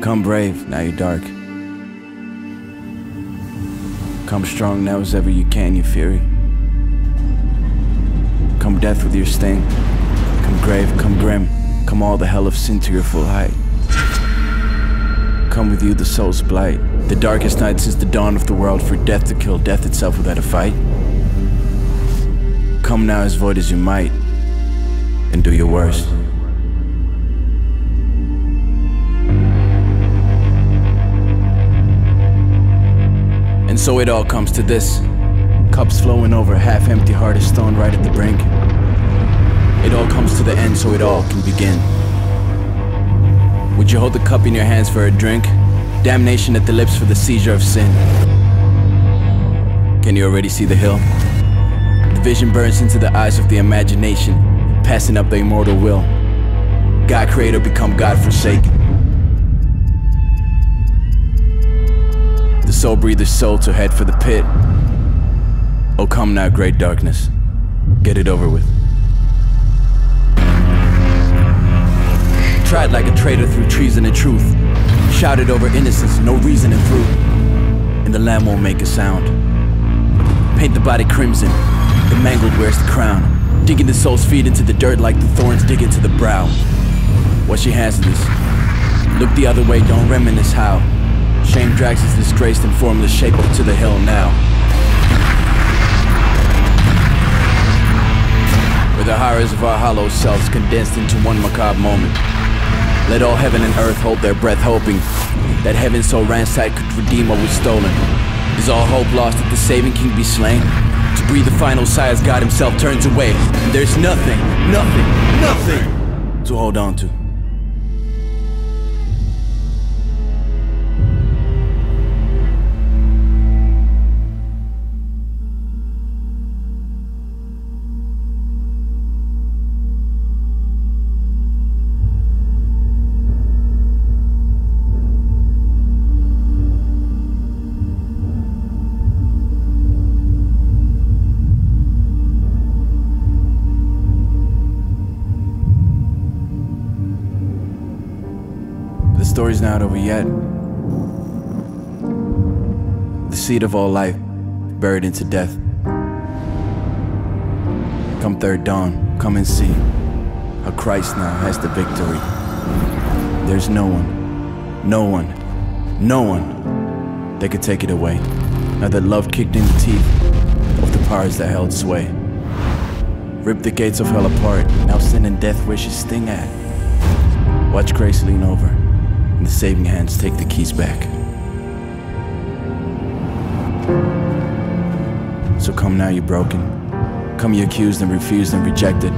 Come brave, now you're dark. Come strong now as ever you can, you fury. Come death with your sting. Come grave, come grim. Come all the hell of sin to your full height. Come with you the soul's blight. The darkest night since the dawn of the world for death to kill death itself without a fight. Come now as void as you might, and do your worst. So it all comes to this. Cups flowing over, half empty heart is stone right at the brink. It all comes to the end so it all can begin. Would you hold the cup in your hands for a drink? Damnation at the lips for the seizure of sin. Can you already see the hill? The vision burns into the eyes of the imagination, passing up the immortal will. God creator become God forsaken. The soul breather's soul to head for the pit. Oh, come now, great darkness. Get it over with. Tried like a traitor through treason and truth. Shouted over innocence, no reason and fruit. And the lamb won't make a sound. Paint the body crimson, the mangled wears the crown. Digging the soul's feet into the dirt like the thorns dig into the brow. Wash your hands of this. Look the other way, don't reminisce how. Shame drags his disgraced and formless shape up to the hill now. Where the horrors of our hollow selves condensed into one macabre moment. Let all heaven and earth hold their breath, hoping that heaven so ransacked could redeem what was stolen. Is all hope lost that the saving king be slain? To breathe the final sigh as God himself turns away. And there's nothing, nothing, nothing to hold on to. Story's not over yet. The seed of all life, buried into death. Come third dawn, come and see how Christ now has the victory. There's no one, no one, no one that could take it away. Now that love kicked in the teeth of the powers that held sway. Rip the gates of hell apart, now sin and death she sting at. Watch grace lean over, and the saving hands take the keys back. So come now, you broken. Come, you accused and refused and rejected.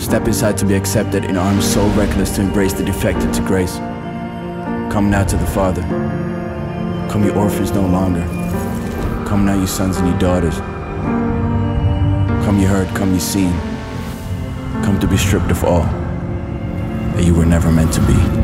Step inside to be accepted in arms so reckless to embrace the defected to grace. Come now to the Father. Come, you orphans no longer. Come now, you sons and you daughters. Come, you heard, come, you seen. Come to be stripped of all that you were never meant to be.